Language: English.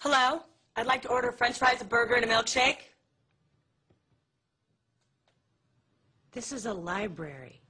Hello? I'd like to order french fries, a burger, and a milkshake. This is a library.